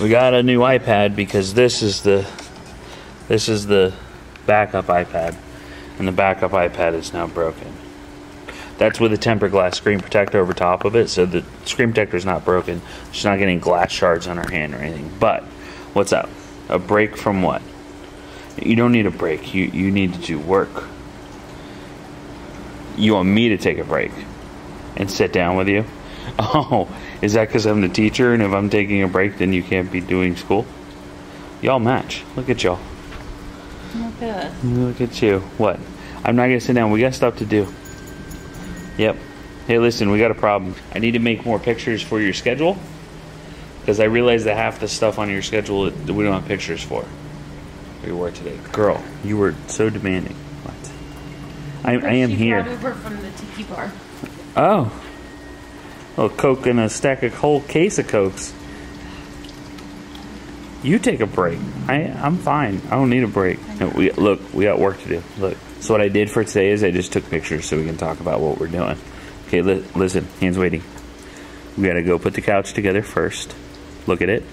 We got a new iPad because this is the this is the backup iPad, and the backup iPad is now broken. That's with a tempered glass screen protector over top of it, so the screen protector is not broken. She's not getting glass shards on her hand or anything. But what's up? A break from what? You don't need a break. You you need to do work. You want me to take a break and sit down with you? Oh, is that because I'm the teacher and if I'm taking a break, then you can't be doing school? Y'all match. Look at y'all. Not bad. Look at you. What? I'm not gonna sit down. We got stuff to do. Yep. Hey, listen, we got a problem. I need to make more pictures for your schedule because I realize that half the stuff on your schedule that we don't have pictures for. We were today. Girl, you were so demanding. What? I, I am here. from the tiki bar. Oh. A Coke and a stack of whole case of Cokes. You take a break. I I'm fine. I don't need a break. No, we look, we got work to do. Look. So what I did for today is I just took pictures so we can talk about what we're doing. Okay, li- listen, hands waiting. We got to go put the couch together first. Look at it.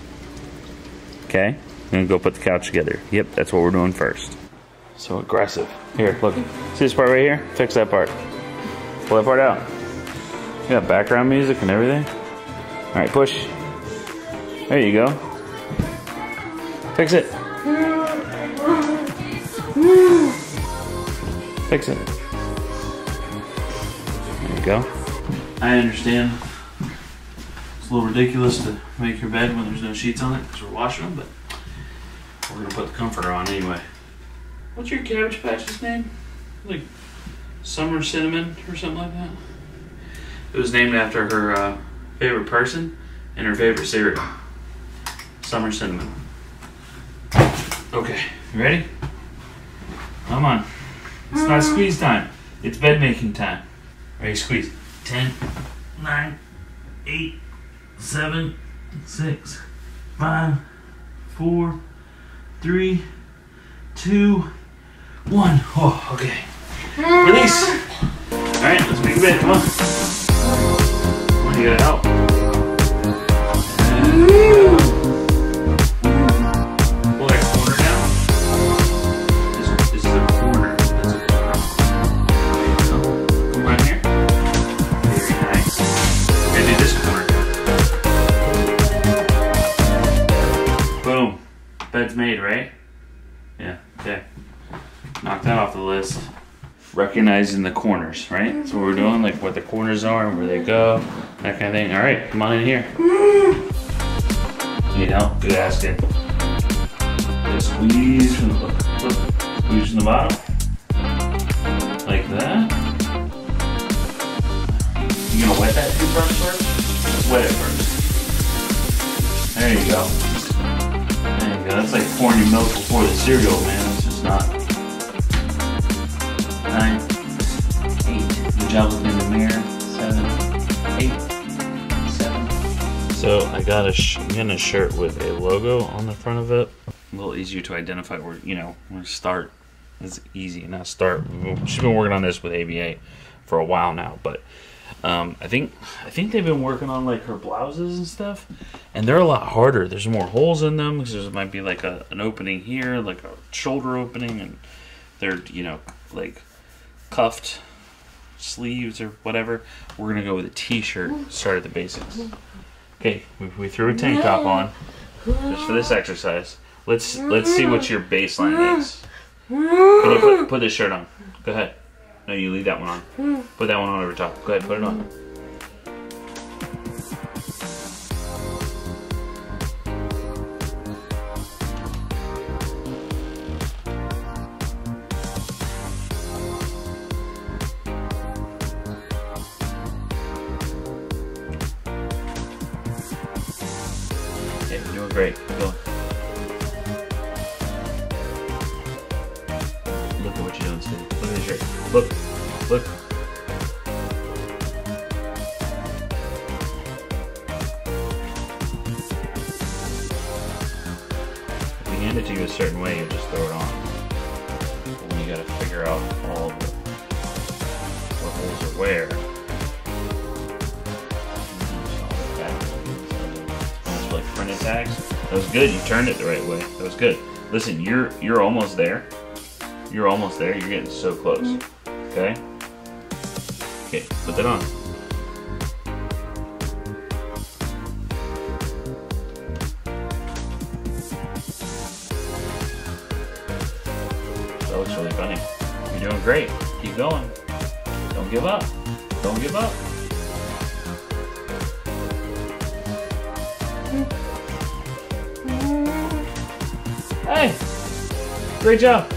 Okay? Going to go put the couch together. Yep, that's what we're doing first. So aggressive. Here, look. See this part right here? Fix that part. Pull that part out. Got background music and everything. All right, push. There you go. Fix it. Fix it. There you go. I understand. It's a little ridiculous to make your bed when there's no sheets on it because we're washing them, but we're gonna put the comforter on anyway. What's your cabbage patch's name? Like summer cinnamon or something like that? It was named after her uh, favorite person and her favorite cereal. Summer cinnamon. Okay, you ready? Come on. It's not squeeze time. It's bed making time. Ready, squeeze. 10, 9, 8, 7, 6, 5, 4, 3, 2, 1. Oh, okay. Release. Alright, let's make a bed. Come on. Come on, you gotta help. And- Pull that corner down. This, this is a corner. That's a corner. There you go. Come right here. Very nice. We're gonna do this corner. Boom. Bed's made, right? Yeah, okay. Knock that off the list. Recognizing the corners, right? That's what we're mm-hmm. doing, like what the corners are and where they go, that kind of thing. All right, come on in here. Need help? Good asking. Just squeeze from the look, look, squeeze from the bottom, like that. You gonna wet that toothbrush first? Let's wet it first. There you go. There you go. That's like pouring your milk before the cereal, man. It's just not. Eight. Job looking in the mirror. Seven, eight, seven. So I got a sh- I'm getting a shirt with a logo on the front of it. A little easier to identify where you know where to start. It's easy, and not start. She's been working on this with ABA for a while now, but um, I think I think they've been working on like her blouses and stuff, and they're a lot harder. There's more holes in them because there might be like a, an opening here, like a shoulder opening, and they're you know like cuffed sleeves or whatever. We're gonna go with a t-shirt. Start at the basics. Okay, we, we threw a tank top on just for this exercise. Let's let's see what your baseline is. Put, put this shirt on? Go ahead. No, you leave that one on. Put that one on over top. Go ahead, put it on. Okay, you're doing great. Keep going. Look at what you're doing, Steve. Look at the shirt. Look. Look. We hand it to you a certain way, good. You turned it the right way. That was good. Listen, you're you're almost there. You're almost there. You're getting so close. Okay. Okay, put that on. That looks really funny. You're doing great. Keep going. Don't give up. Don't give up. Great job!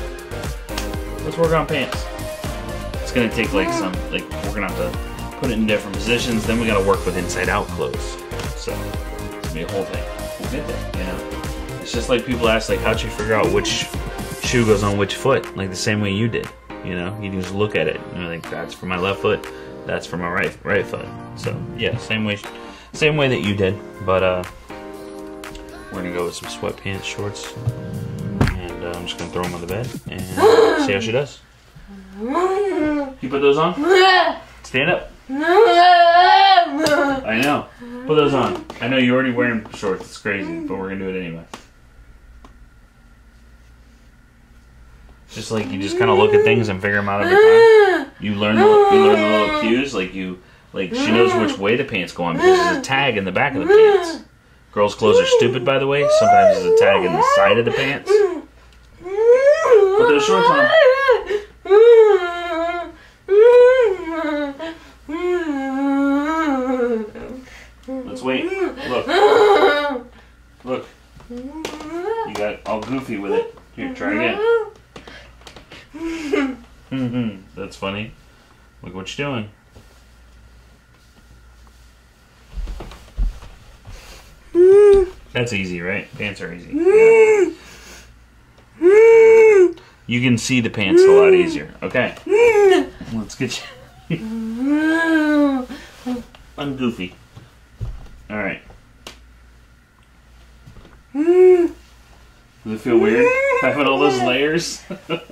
Let's work on pants. It's gonna take like some, like, we're gonna have to put it in different positions, then we gotta work with inside out clothes. So, it's gonna be a whole thing. We'll get there, you know? It's just like people ask, like, how'd you figure out which shoe goes on which foot? Like the same way you did. You know, you just look at it and you're like, that's for my left foot, that's for my right right foot. So yeah, same way, same way that you did. But uh, we're gonna go with some sweatpants, shorts, and I'm just gonna throw them on the bed and see how she does. You put those on. Stand up. I know. Put those on. I know you're already wearing shorts. It's crazy, but we're gonna do it anyway. It's just like you just kind of look at things and figure them out over time. You learn the, you learn the little cues, like you like she knows which way the pants go on because there's a tag in the back of the pants. Girls' clothes are stupid, by the way. Sometimes there's a tag in the side of the pants. Shorts on. Let's wait. Look. Look. You got all goofy with it. Here, try again. Mm-hmm. That's funny. Look what you're doing. That's easy, right? Pants are easy. Yeah. You can see the pants a lot mm. easier. Okay. Mm. Let's get you. Mm. I'm goofy. Alright. Does it feel weird? Having all those layers? That's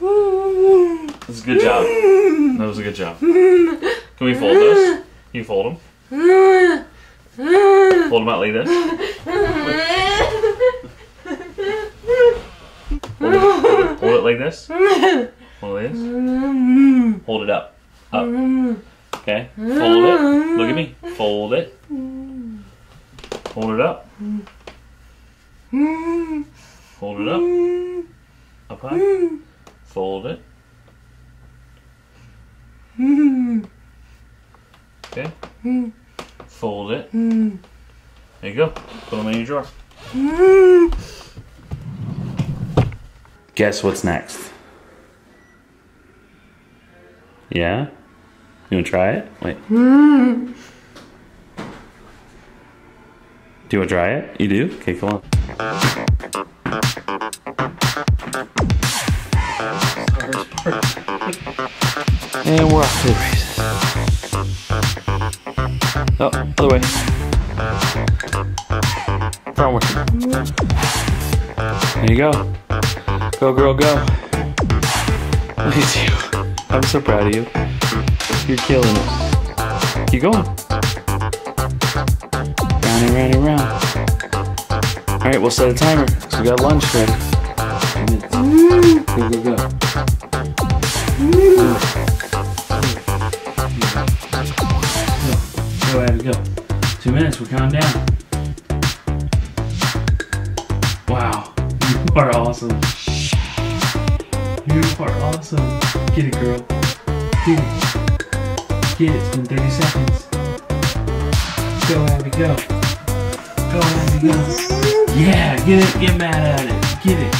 a good job. That was a good job. Can we fold those? Can you fold them? Fold them out like this. Hold it, hold it like this. Hold it like this. Hold it up. Up. Okay. Fold it. Look at me. Fold it. Hold it up. Hold it up. Up high. Fold it. Okay. Fold it. There you go. Put them in your drawer. Guess what's next? Yeah? You wanna try it? Wait. Hmm. Do you wanna try it? You do? Okay, come on. And we're off to the races. Oh, other way. Frontward. There you go. Go, girl, go. Look at you. I'm so proud of you. You're killing it. Keep going. Round and round and round. Alright, we'll set a timer. So we got lunch ready. Go, go, go. Go, Abby, go. Two minutes, we're counting down. Wow, you are awesome. You are awesome. Get it, girl. Get it. Get it. It's been 30 seconds. Go, Abby, go. Go, Abby, go. Yeah, get it. Get mad at it. Get it.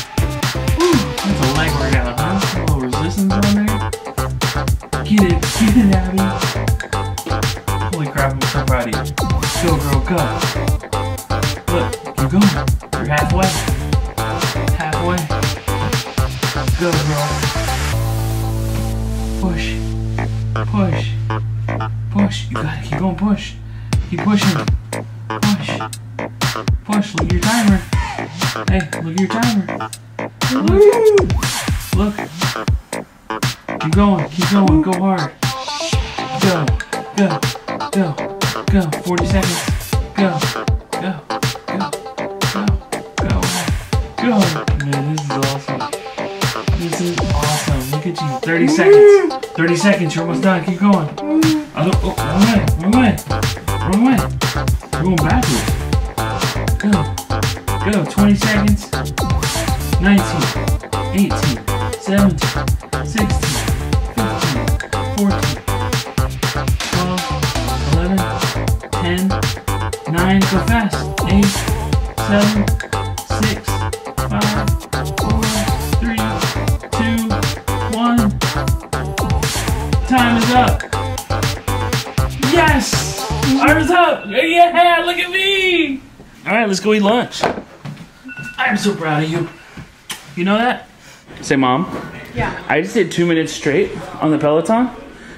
Woo, that's a leg workout, huh? A little resistance on there. Get it. Get it, Abby. Holy crap, I'm so proud of you. Go, girl, go. Look, keep going. You're. Halfway. go, bro. Push. Push. Push. You gotta keep going. Push. Keep pushing. Push. Push. Look at your timer. Hey, look at your timer. Woo! Look. Keep going. Keep going. Go hard. Go. Go. Go. Go. 40 seconds. Go. Go. Go. Go. Go. Go. Man, this is awesome. Is awesome. Look at you. 30 seconds. 30 seconds. You're almost done. Keep going. Oh, oh, wrong way. Wrong way. Wrong way. You're going backwards. Go. Go. 20 seconds. 19, up. Yes! Arms up! Yeah, look at me! Alright, let's go eat lunch. I'm so proud of you. You know that? Say, Mom. Yeah. I just did two minutes straight on the Peloton,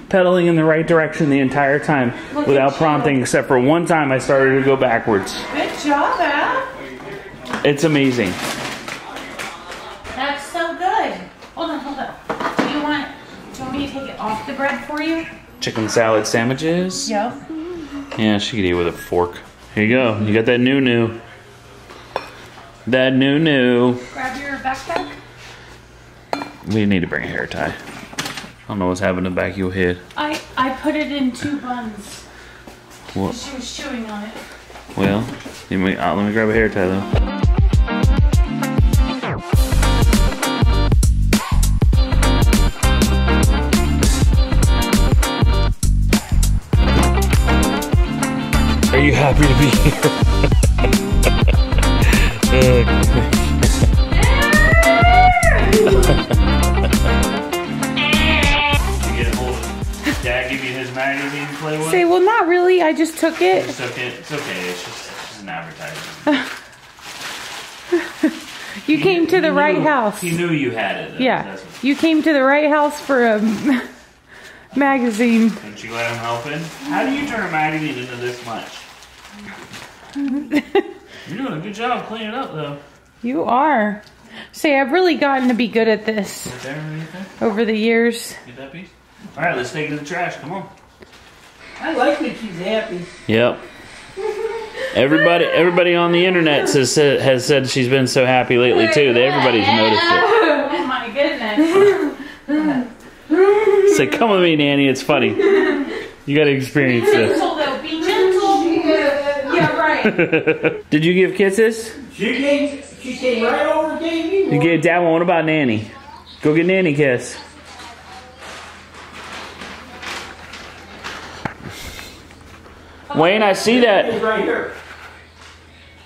pedaling in the right direction the entire time Look without prompting, you. except for one time I started to go backwards. Good job, Ab. It's amazing. That's so good. Hold on, hold on. Do you want? Do you want me to take it off the bread for you? Chicken salad sandwiches. Yep. Yeah, she could eat with a fork. Here you go. You got that new new. That new new. Grab your backpack. We need to bring a hair tie. I don't know what's happening back of your head. I I put it in two buns. What? She was chewing on it. Well, let me, uh, let me grab a hair tie though. You happy to be Dad give you his magazine to play with? Say, well, not really. I just took it. It's okay. It's okay. It's just, it's just an advertisement. You He came knew- to the he right knew- house. He knew you had it. Though. Yeah, you came to the right house for a magazine. don't you glad I'm helping? How do you turn a magazine into this much? You're doing a good job cleaning up though. You are. Say, I've really gotten to be good at this Right there, anything? over the years. Get that piece? All right, let's take it to the trash. Come on. I like that she's happy. Yep. Everybody, everybody on the internet says has said she's been so happy lately too. That everybody's noticed it. Oh my goodness. it. Say, come with me, Nanny. It's funny. You got to experience this. Gentle though, be gentle. Yeah, right. Did you give kisses? She came, she came right over and gave me You gave Dad one. What about Nanny? Go get Nanny a kiss. Wayne, I see that. Right.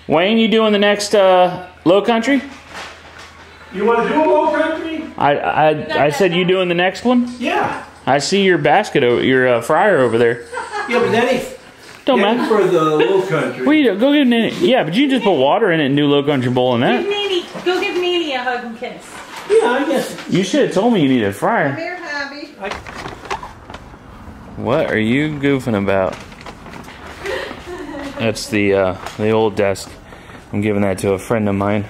Wayne, you doing the next uh, Low Country? You want to do a low country? I, I I said you doing the next one. Yeah. I see your basket, o- your uh, fryer over there. Yeah, but that ain't, Don't that matter. for the low country. What you do? Go get Nanny. Yeah, but you can just put water in it and do Low Country boil in Give that. Nanny, go give Nanny a hug and kiss. yeah, I guess. You should have told me you needed a fryer. Come here, Abby. What are you goofing about? That's the uh, the old desk. I'm giving that to a friend of mine,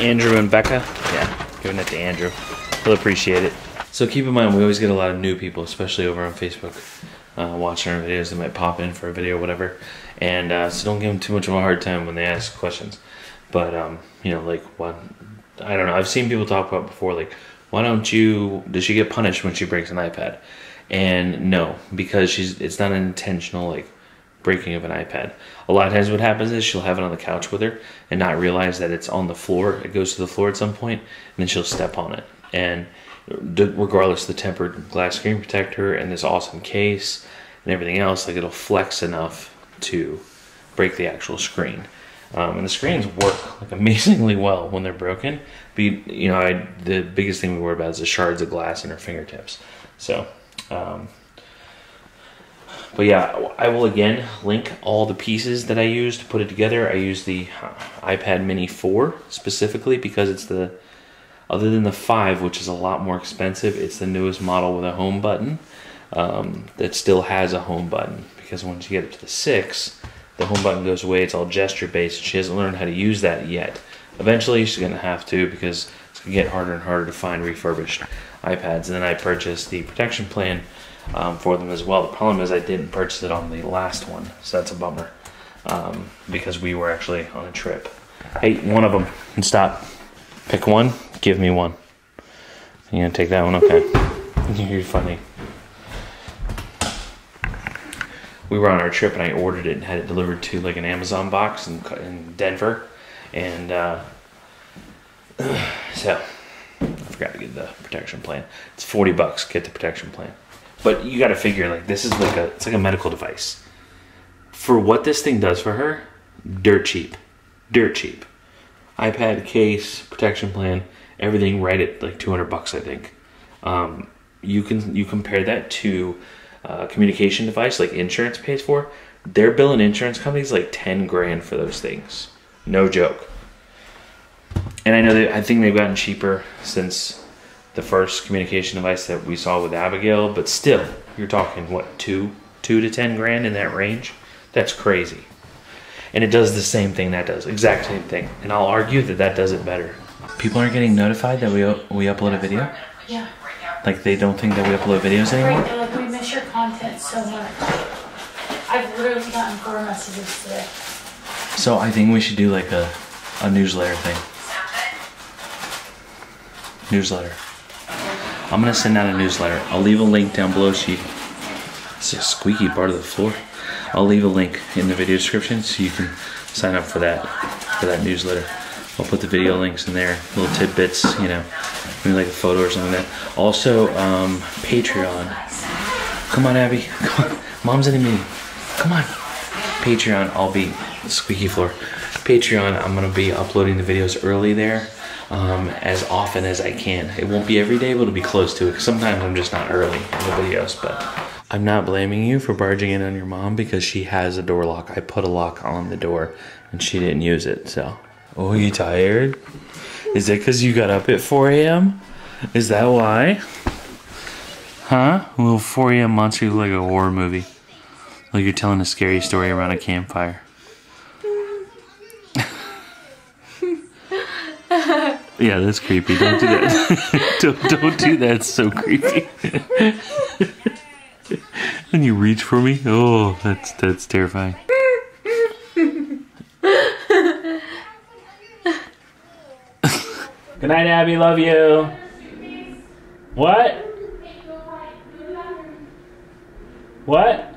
Andrew and Becca. Yeah, giving it to Andrew. He'll appreciate it. So keep in mind, we always get a lot of new people, especially over on Facebook, uh, watching our videos. They might pop in for a video whatever, and uh, so don't give them too much of a hard time when they ask questions. But um, you know, like what I don't know. I've seen people talk about before, like why don't you? Does she get punished when she breaks an iPad? And no, because she's it's not an intentional like breaking of an iPad. A lot of times, what happens is she'll have it on the couch with her and not realize that it's on the floor. It goes to the floor at some point, and then she'll step on it. And regardless of the tempered glass screen protector and this awesome case and everything else, like it'll flex enough to break the actual screen. Um, and the screens work like amazingly well when they're broken. But you, know, I, the biggest thing we worry about is the shards of glass in her fingertips. So, um, but yeah, I will again link all the pieces that I used to put it together. I use the uh, iPad Mini 4 specifically because it's the, other than the 5, which is a lot more expensive, it's the newest model with a home button um, that still has a home button. Because once you get up to the 6, the home button goes away. It's all gesture based. She hasn't learned how to use that yet. Eventually, she's going to have to because it's going to get harder and harder to find refurbished iPads. And then I purchased the protection plan um, for them as well. The problem is I didn't purchase it on the last one, so that's a bummer um, because we were actually on a trip. Hey, one of them, and stop. Pick one, give me one. You gonna take that one? Okay. You're funny. We were on our trip and I ordered it and had it delivered to like an Amazon box in, in Denver. And uh, so I forgot to get the protection plan. It's 40 bucks, get the protection plan. But you gotta figure like this is like a it's like a medical device. For what this thing does for her, dirt cheap. Dirt cheap. iPad case, protection plan, everything right at like 200 bucks, I think. Um, you can you compare that to a communication device like insurance pays for. They're billing insurance companies like 10 grand for those things. No joke. And I know that I think they've gotten cheaper since the first communication device that we saw with Abigail, but still, you're talking what two, two to ten grand in that range. That's crazy. And it does the same thing that does, exact same thing. And I'll argue that that does it better. People aren't getting notified that we we upload a video. Yeah. Like they don't think that we upload videos Right, anymore. they're like, we miss your content so much. I've literally gotten four messages today. So I think we should do like a, a newsletter thing. Newsletter. I'm gonna send out a newsletter. I'll leave a link down below. She. It's a squeaky part of the floor. I'll leave a link in the video description so you can sign up for that for that newsletter. I'll put the video links in there, little tidbits, you know, maybe like a photo or something like that. Also, um, Patreon. Come on, Abby. Come on. Mom's in a meeting. Come on. Patreon, I'll be squeaky floor. Patreon, I'm gonna be uploading the videos early there, um, as often as I can. It won't be every day, but it'll be close to it. sometimes I'm just not early in the videos, but I'm not blaming you for barging in on your mom because she has a door lock. I put a lock on the door, and she didn't use it. So, oh, you tired? Is it because you got up at 4 a.m.? Is that why? Huh? Well, 4 a.m. monster like a horror movie. Like you're telling a scary story around a campfire. yeah, that's creepy. Don't do that. don't, don't do that. It's so creepy. and you reach for me? Oh, that's that's terrifying. Good night, Abby. Love you. What? What?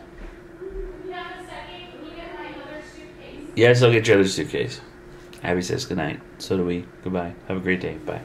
Yes, I'll get your other suitcase. Abby says good night. So do we. Goodbye. Have a great day. Bye.